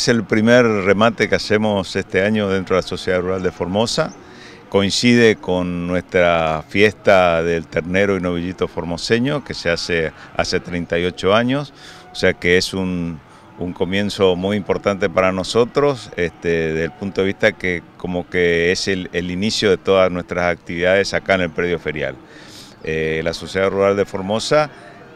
Es el primer remate que hacemos este año dentro de la Sociedad Rural de Formosa. Coincide con nuestra fiesta del ternero y novillito formoseño que se hace hace 38 años, o sea que es un, comienzo muy importante para nosotros, este, desde el punto de vista que como que es el, inicio de todas nuestras actividades acá en el predio ferial. Eh, la Sociedad Rural de Formosa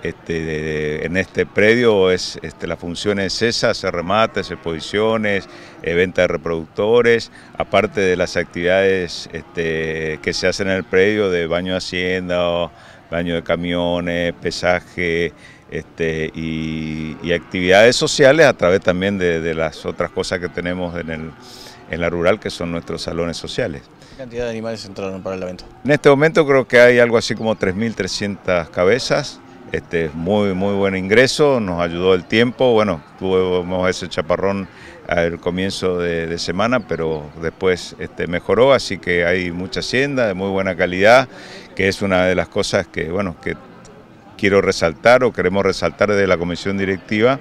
este, en este predio es, este, la función es esa, hacer remates, exposiciones, eh, venta de reproductores, aparte de las actividades este, que se hacen en el predio de baño de hacienda, baño de camiones, pesaje este, y, actividades sociales a través también de, las otras cosas que tenemos en, el, en la rural que son nuestros salones sociales. ¿Qué cantidad de animales entraron para el evento? En este momento creo que hay algo así como 3.300 cabezas, este, muy, muy buen ingreso, nos ayudó el tiempo, bueno, tuvimos ese chaparrón al comienzo de, semana, pero después este, mejoró, así que hay mucha hacienda de muy buena calidad, que es una de las cosas que, bueno, que quiero resaltar o queremos resaltar de la comisión directiva,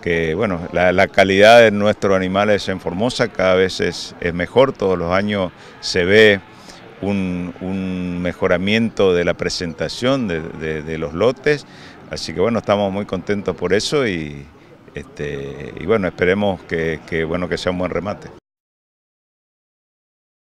que bueno, la, calidad de nuestros animales en Formosa cada vez es, es mejor, todos los años se ve un, mejoramiento de la presentación de, los lotes, así que bueno, estamos muy contentos por eso y, este, y bueno, esperemos que, bueno, que sea un buen remate.